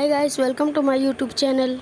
Hi guys, welcome to my YouTube channel.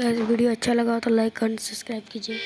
Video अच्छा लगा हो तो लाइक एंड सब्सक्राइब कीजिए।